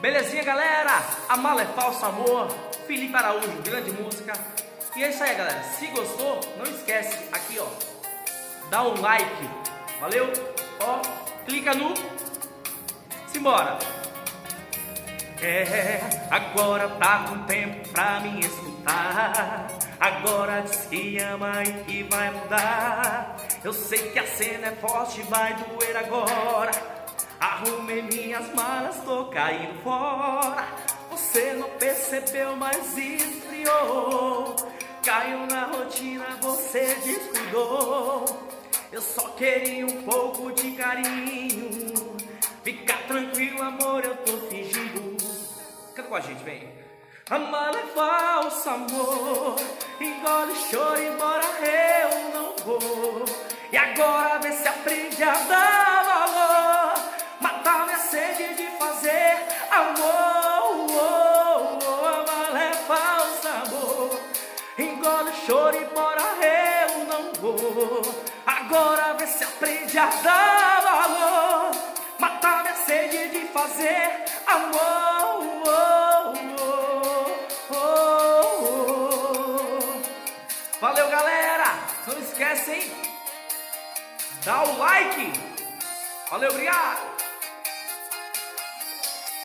Belezinha, galera? A mala é falso amor. Felipe Araújo, grande música. E é isso aí, galera. Se gostou, não esquece aqui, ó. Dá um like. Valeu? Ó, clica no. Simbora. É, agora tá com tempo pra me escutar. Agora diz que ama e que vai mudar. Eu sei que a cena é forte, vai doer agora. Arrumei minhas malas, tô caindo fora. Você não percebeu, mas esfriou. Caiu na rotina, você descuidou. Eu só queria um pouco de carinho. Fica tranquilo, amor, eu tô fingindo. Canta com a gente, vem. Amar é falso, amor. Engole choro, embora eu não vou. E agora vê se aprende a dar de fazer amor. Oh, oh, amar é falso, amor. Engole choro, embora eu não vou. Agora vê se aprende a dar valor. Matar minha sede de fazer amor. Valeu, galera! Não esquece, hein? Dá o like! Valeu, obrigado!